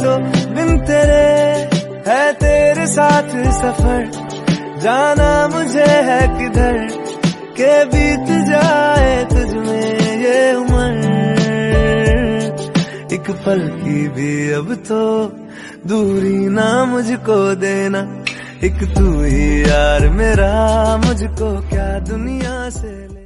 तो बिन तेरे है तेरे साथ सफ़र। जाना मुझे है किधर, के बीत जाए तुझ में ये उम्र। एक पल की भी अब तो दूरी ना मुझको देना। एक तू ही यार मेरा, मुझको क्या दुनिया से ले